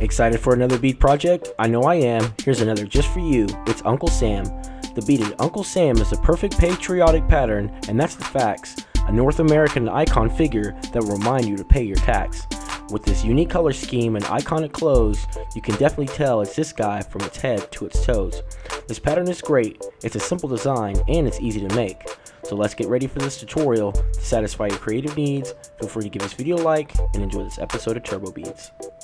Excited for another bead project? I know I am. Here's another just for you. It's Uncle Sam. The beaded Uncle Sam is a perfect patriotic pattern, and that's the facts. A North American icon figure that will remind you to pay your tax. With this unique color scheme and iconic clothes, you can definitely tell it's this guy from its head to its toes. This pattern is great, it's a simple design, and it's easy to make. So let's get ready for this tutorial to satisfy your creative needs. Feel free to give this video a like and enjoy this episode of TurboBeads.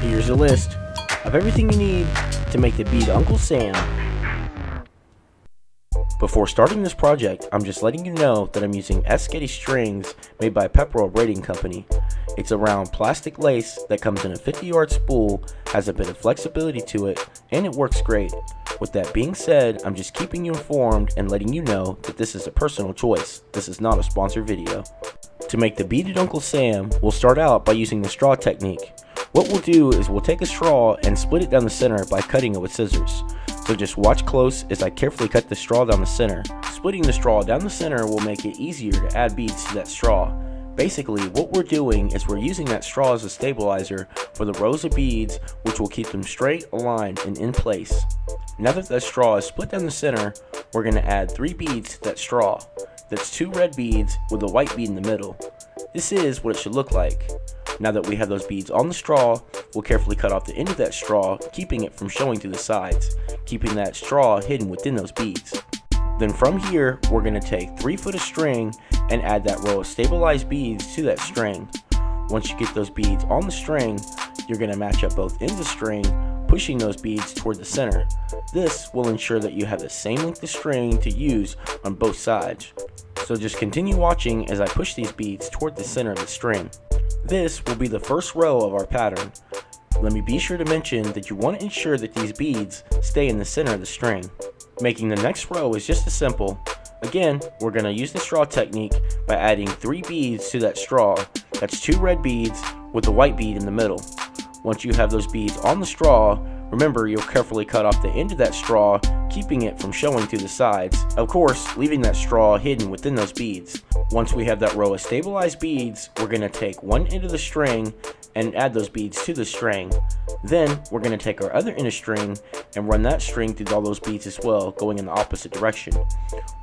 Here's a list of everything you need to make the beat Uncle Sam. Before starting this project, I'm just letting you know that I'm using. Getty strings made by Pepperell Braiding Company. It's a round plastic lace that comes in a 50 yard spool, has a bit of flexibility to it, and it works great. With that being said, I'm just keeping you informed and letting you know that this is a personal choice. This is not a sponsored video. To make the beaded Uncle Sam, we'll start out by using the straw technique. What we'll do is we'll take a straw and split it down the center by cutting it with scissors. So just watch close as I carefully cut the straw down the center. Splitting the straw down the center will make it easier to add beads to that straw. Basically, what we're doing is we're using that straw as a stabilizer for the rows of beads which will keep them straight, aligned, and in place. Now that that straw is split down the center, we're going to add 3 beads to that straw. That's 2 red beads with a white bead in the middle. This is what it should look like. Now that we have those beads on the straw, we'll carefully cut off the end of that straw, keeping it from showing through the sides, keeping that straw hidden within those beads. Then from here, we're going to take 3 foot of string and add that row of stabilized beads to that string. Once you get those beads on the string, you're going to match up both ends of string, pushing those beads toward the center. This will ensure that you have the same length of string to use on both sides. So just continue watching as I push these beads toward the center of the string. This will be the first row of our pattern. Let me be sure to mention that you want to ensure that these beads stay in the center of the string. Making the next row is just as simple. Again, we're going to use the straw technique by adding 3 beads to that straw. That's 2 red beads with a white bead in the middle. Once you have those beads on the straw, remember you'll carefully cut off the end of that straw, keeping it from showing through the sides. Of course, leaving that straw hidden within those beads. Once we have that row of stabilized beads, we're going to take one end of the string and add those beads to the string. Then we're going to take our other end of string and run that string through all those beads as well, going in the opposite direction.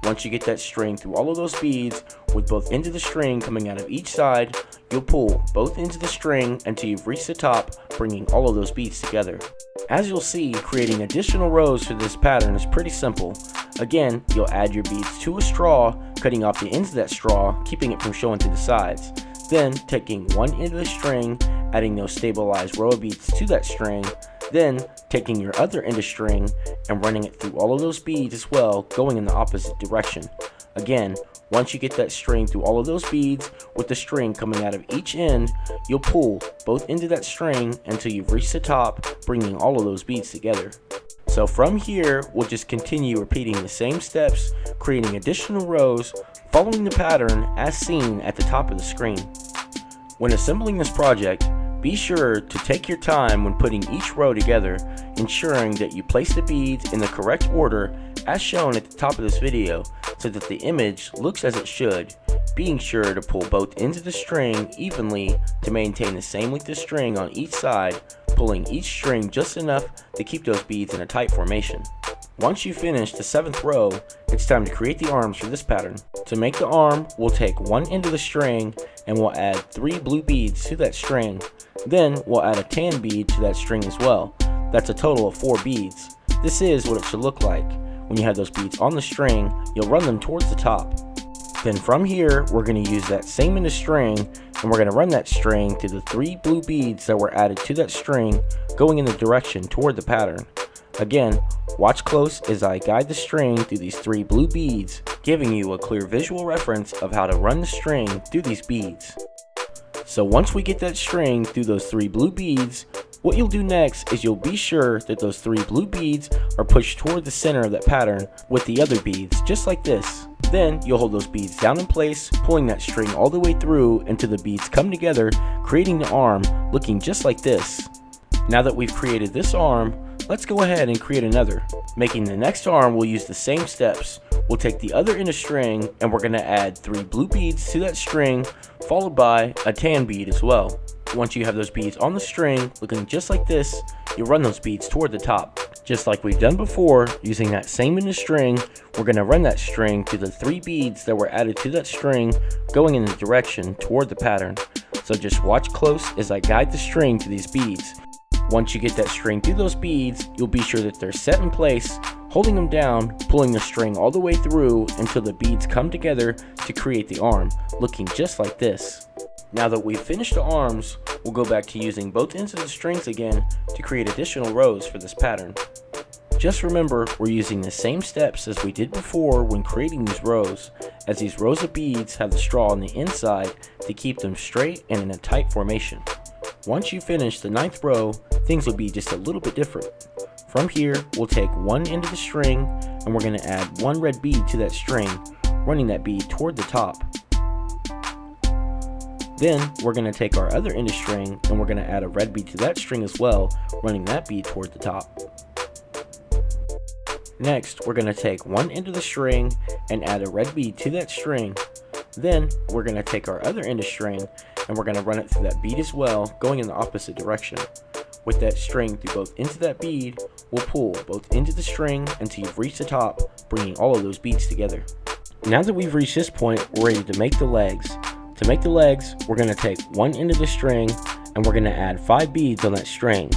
Once you get that string through all of those beads, with both ends of the string coming out of each side, you'll pull both ends of the string until you've reached the top, bringing all of those beads together. As you'll see, creating additional rows for this pattern is pretty simple. Again, you'll add your beads to a straw, cutting off the ends of that straw, keeping it from showing to the sides. Then, taking one end of the string, adding those stabilized row beads to that string, then taking your other end of string and running it through all of those beads as well, going in the opposite direction. Again, once you get that string through all of those beads, with the string coming out of each end, you'll pull both ends of that string until you've reached the top, bringing all of those beads together. So from here, we'll just continue repeating the same steps, creating additional rows, following the pattern as seen at the top of the screen. When assembling this project, be sure to take your time when putting each row together, ensuring that you place the beads in the correct order as shown at the top of this video so that the image looks as it should, being sure to pull both ends of the string evenly to maintain the same length of string on each side, pulling each string just enough to keep those beads in a tight formation. Once you finish the seventh row, it's time to create the arms for this pattern. To make the arm, we'll take one end of the string and we'll add three blue beads to that string. Then we'll add a tan bead to that string as well. That's a total of four beads. This is what it should look like. When you have those beads on the string, you'll run them towards the top. Then from here, we're going to use that same end of string and we're going to run that string to the three blue beads that were added to that string going in the direction toward the pattern. Again, watch close as I guide the string through these three blue beads, giving you a clear visual reference of how to run the string through these beads. So once we get that string through those three blue beads, what you'll do next is you'll be sure that those three blue beads are pushed toward the center of that pattern with the other beads, just like this. Then you'll hold those beads down in place, pulling that string all the way through until the beads come together, creating the arm looking just like this. Now that we've created this arm, let's go ahead and create another. Making the next arm, we'll use the same steps. We'll take the other end of string and we're going to add three blue beads to that string, followed by a tan bead as well. Once you have those beads on the string, looking just like this, you'll run those beads toward the top. Just like we've done before, using that same end of string, we're going to run that string to the three beads that were added to that string, going in the direction toward the pattern. So just watch close as I guide the string to these beads. Once you get that string through those beads, you'll be sure that they're set in place, holding them down, pulling the string all the way through until the beads come together to create the arm, looking just like this. Now that we've finished the arms, we'll go back to using both ends of the strings again to create additional rows for this pattern. Just remember, we're using the same steps as we did before when creating these rows, as these rows of beads have the straw on the inside to keep them straight and in a tight formation. Once you finish the ninth row, things will be just a little bit different. From here, we'll take one end of the string and we're going to add one red bead to that string, running that bead toward the top. Then we're going to take our other end of string and we're going to add a red bead to that string as well, running that bead toward the top. Next, we're going to take one end of the string and add a red bead to that string. Then we're going to take our other end of string and we're going to run it through that bead as well, going in the opposite direction. With that string through both of that bead, we'll pull both of the string until you've reached the top, bringing all of those beads together. Now that we've reached this point, we're ready to make the legs. To make the legs, we're going to take one end of the string and we're going to add five beads on that string.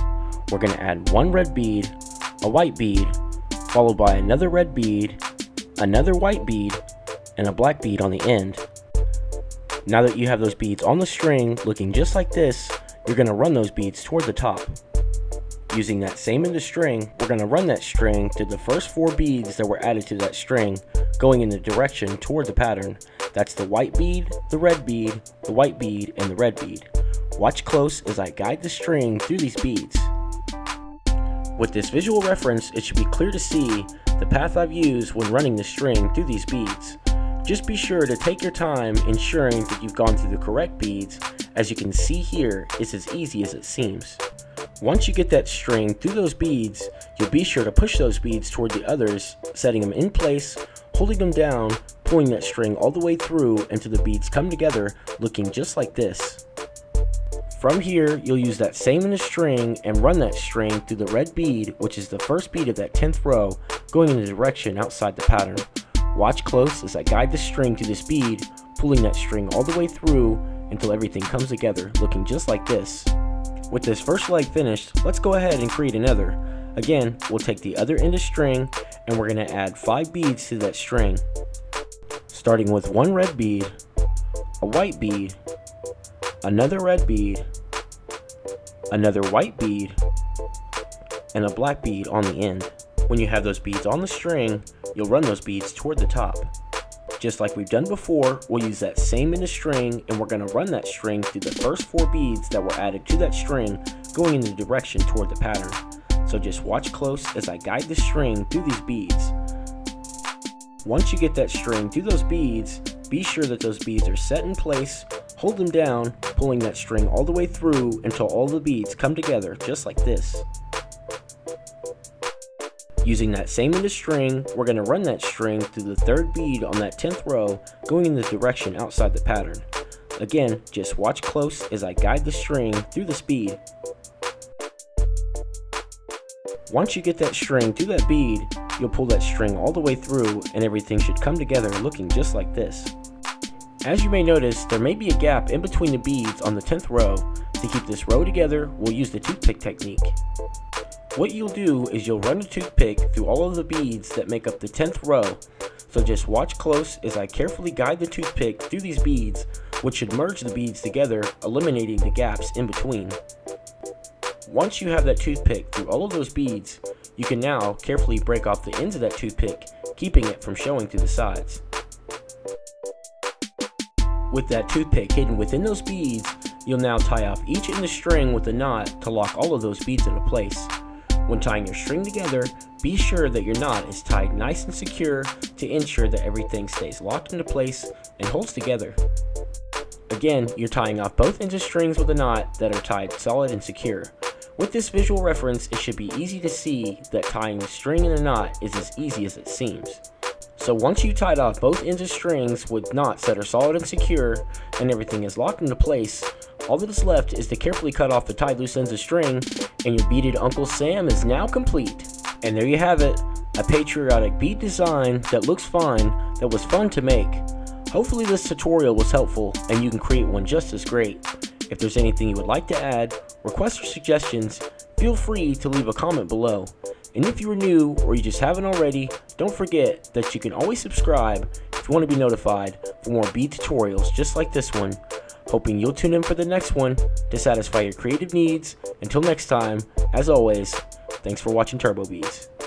We're going to add one red bead, a white bead, followed by another red bead, another white bead, and a black bead on the end. Now that you have those beads on the string looking just like this, you're going to run those beads toward the top. Using that same end of string, we're going to run that string to the first four beads that were added to that string, going in the direction toward the pattern. That's the white bead, the red bead, the white bead, and the red bead. Watch close as I guide the string through these beads. With this visual reference, it should be clear to see the path I've used when running the string through these beads. Just be sure to take your time ensuring that you've gone through the correct beads. As you can see here, it's as easy as it seems. Once you get that string through those beads, you'll be sure to push those beads toward the others, setting them in place, holding them down, pulling that string all the way through until the beads come together looking just like this. From here, you'll use that same in the string and run that string through the red bead, which is the first bead of that 10th row, going in the direction outside the pattern. Watch close as I guide the string to this bead, pulling that string all the way through until everything comes together, looking just like this. With this first leg finished, let's go ahead and create another. Again, we'll take the other end of string and we're going to add 5 beads to that string. Starting with one red bead, a white bead, another red bead, another white bead, and a black bead on the end. When you have those beads on the string, you'll run those beads toward the top. Just like we've done before, we'll use that same in the string and we're going to run that string through the first four beads that were added to that string going in the direction toward the pattern. So just watch close as I guide the string through these beads. Once you get that string through those beads, be sure that those beads are set in place, hold them down, pulling that string all the way through until all the beads come together just like this. Using that same end of string, we're going to run that string through the third bead on that 10th row, going in the direction outside the pattern. Again, just watch close as I guide the string through the bead. Once you get that string through that bead, you'll pull that string all the way through and everything should come together looking just like this. As you may notice, there may be a gap in between the beads on the 10th row. To keep this row together, we'll use the toothpick technique. What you'll do is you'll run a toothpick through all of the beads that make up the 10th row. So just watch close as I carefully guide the toothpick through these beads, which should merge the beads together, eliminating the gaps in between. Once you have that toothpick through all of those beads, you can now carefully break off the ends of that toothpick, keeping it from showing through the sides. With that toothpick hidden within those beads, you'll now tie off each end of the string with a knot to lock all of those beads into place. When tying your string together, be sure that your knot is tied nice and secure to ensure that everything stays locked into place and holds together. Again, you're tying off both ends of strings with a knot that are tied solid and secure. With this visual reference, it should be easy to see that tying a string in a knot is as easy as it seems. So once you tied off both ends of strings with knots that are solid and secure, and everything is locked into place, all that is left is to carefully cut off the tied loose ends of string, and your beaded Uncle Sam is now complete. And there you have it, a patriotic bead design that looks fine, that was fun to make. Hopefully this tutorial was helpful and you can create one just as great. If there's anything you would like to add, requests or suggestions, feel free to leave a comment below. And if you are new or you just haven't already, don't forget that you can always subscribe if you want to be notified for more bead tutorials just like this one. Hoping you'll tune in for the next one to satisfy your creative needs. Until next time, as always, thanks for watching TurboBeads.